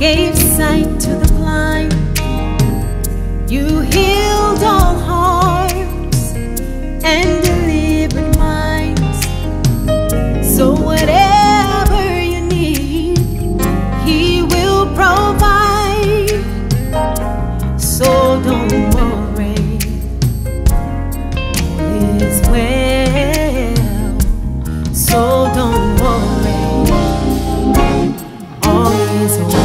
gave sight to the blind. You healed all hearts and delivered minds. So whatever you need, He will provide. So don't worry, all is well. So don't worry, all is well.